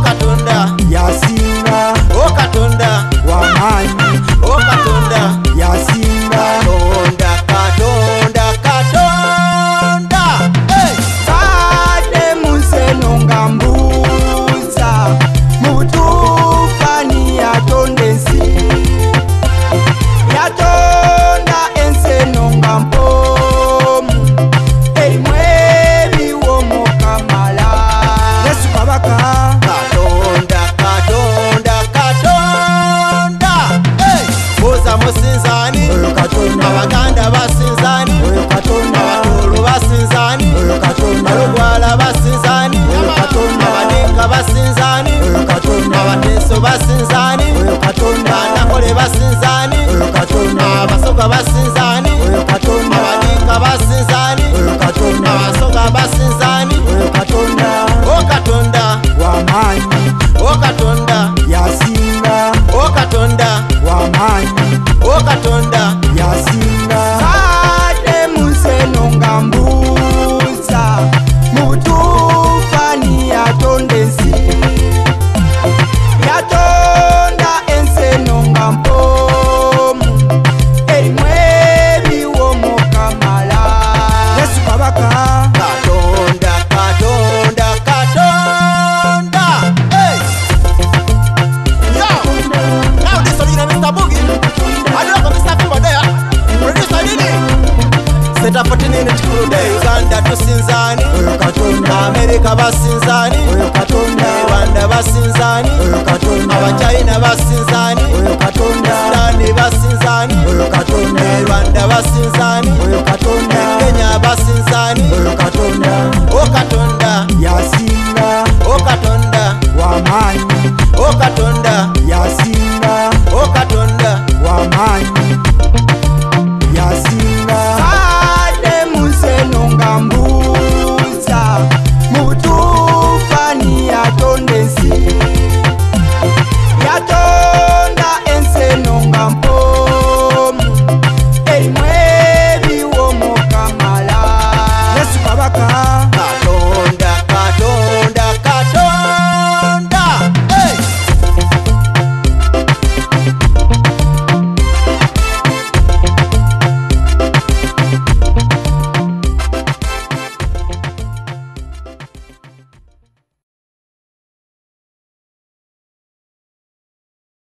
kadunda babasinze etafotinenetikuludeuganda tusinzani amerika basinzani ewanda basinzani का